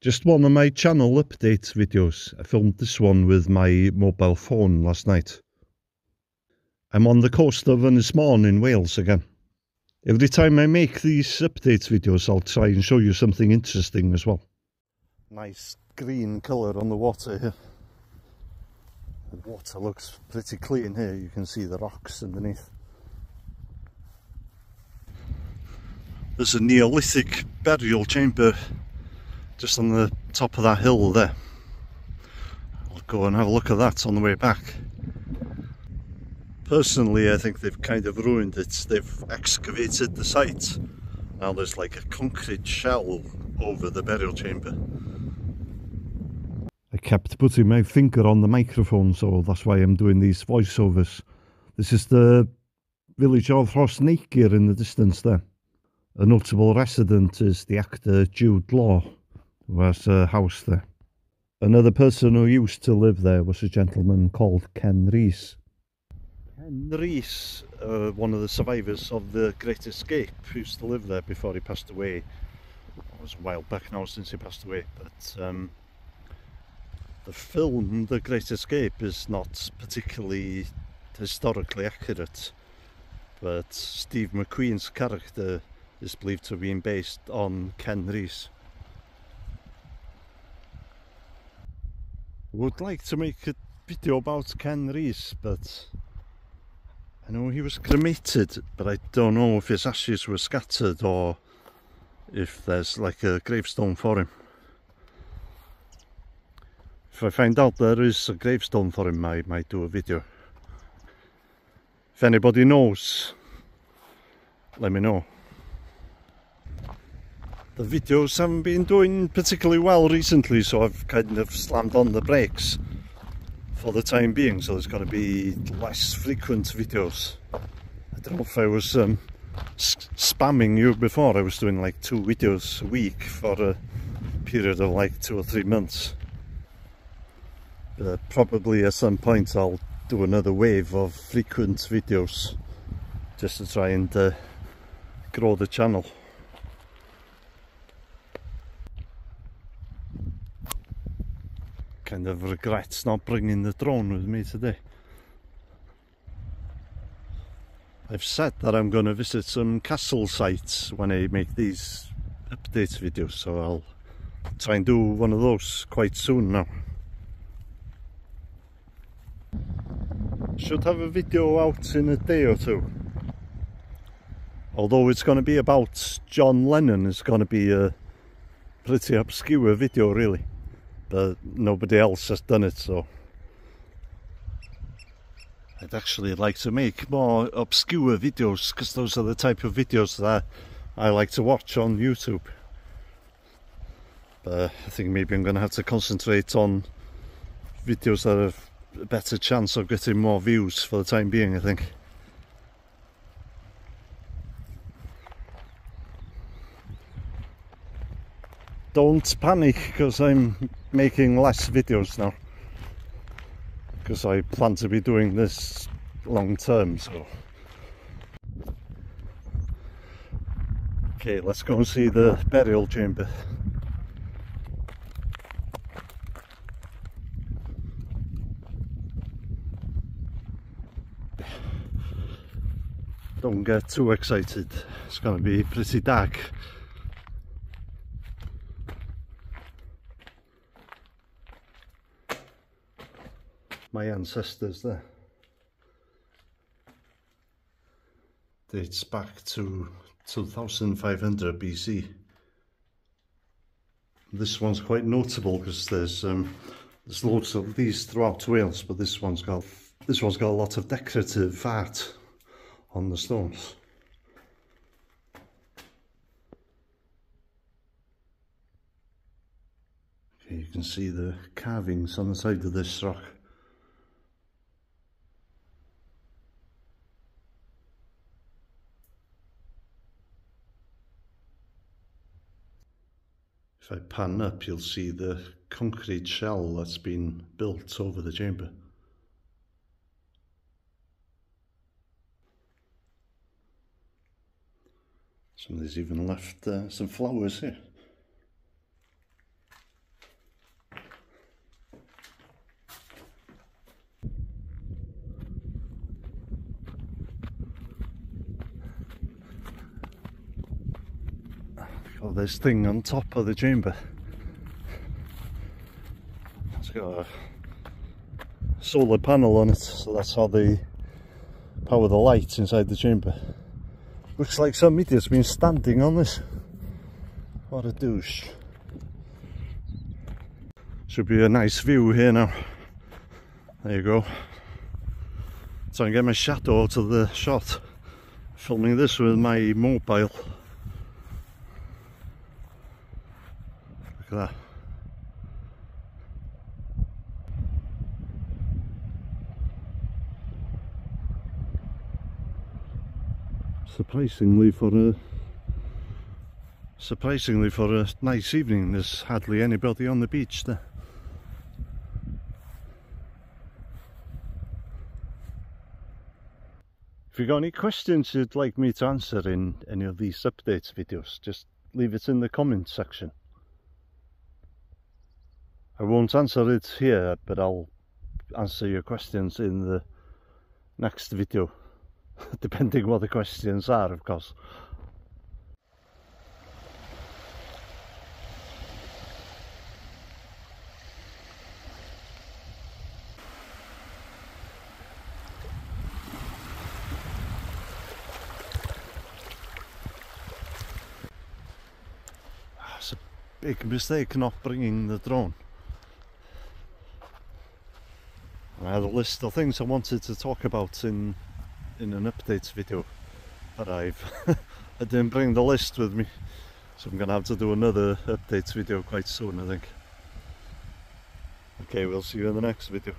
Just one of my channel update videos. I filmed this one with my mobile phone last night. I'm on the coast of Ynys in Wales again. Every time I make these update videos, I'll try and show you something interesting as well. Nice green colour on the water here. The water looks pretty clean here, you can see the rocks underneath. There's a Neolithic burial chamber just on the top of that hill there. I'll go and have a look at that on the way back. Personally, I think they've kind of ruined it. They've excavated the site. Now there's like a concrete shell over the burial chamber. I kept putting my finger on the microphone, so that's why I'm doing these voiceovers. This is the village of Rhosneigr in the distance there. A notable resident is the actor Jude Law was a house there. Another person who used to live there was a gentleman called Ken Rees. Ken Rees, uh, one of the survivors of the Great Escape, used to live there before he passed away. It was a while back now since he passed away, but um, the film The Great Escape is not particularly historically accurate, but Steve McQueen's character is believed to have been based on Ken Rees. Would like to make a video about Ken Rees, but I know he was cremated, but I don't know if his ashes were scattered or if there's like a gravestone for him. If I find out there is a gravestone for him, I might do a video. If anybody knows, let me know. The videos haven't been doing particularly well recently, so I've kind of slammed on the brakes for the time being, so there's going to be less frequent videos. I don't know if I was um, spamming you before, I was doing like two videos a week for a period of like two or three months. But probably at some point I'll do another wave of frequent videos just to try and uh, grow the channel. Kind of regrets not bringing the drone with me today. I've said that I'm going to visit some castle sites when I make these updates videos, so I'll try and do one of those quite soon now. Should have a video out in a day or two. Although it's going to be about John Lennon, it's going to be a pretty obscure video really but nobody else has done it so. I'd actually like to make more obscure videos because those are the type of videos that I like to watch on YouTube. But I think maybe I'm going to have to concentrate on videos that have a better chance of getting more views for the time being, I think. Don't panic because I'm making less videos now. Because I plan to be doing this long term so. Okay let's go and see the burial chamber. Don't get too excited. It's going to be pretty dark my ancestors there. Dates back to 2500 BC. This one's quite notable because there's um, there's loads of these throughout Wales, but this one's got this one's got a lot of decorative art on the stones. Okay, you can see the carvings on the side of this rock. If I pan up, you'll see the concrete shell that's been built over the chamber. Somebody's even left uh, some flowers here. Oh, got this thing on top of the chamber. It's got a solar panel on it, so that's how they power the lights inside the chamber. Looks like some idiot's been standing on this. What a douche. Should be a nice view here now. There you go. So I can get my shadow out of the shot. Filming this with my mobile. That. Surprisingly for a surprisingly for a nice evening there's hardly anybody on the beach there. If you've got any questions you'd like me to answer in any of these updates videos, just leave it in the comments section. I won't answer it here, but I'll answer your questions in the next video, depending what the questions are, of course. Ah, it's a big mistake not bringing the drone. I had a list of things I wanted to talk about in in an update video but I've I didn't bring the list with me so I'm gonna have to do another update video quite soon I think. Okay we'll see you in the next video.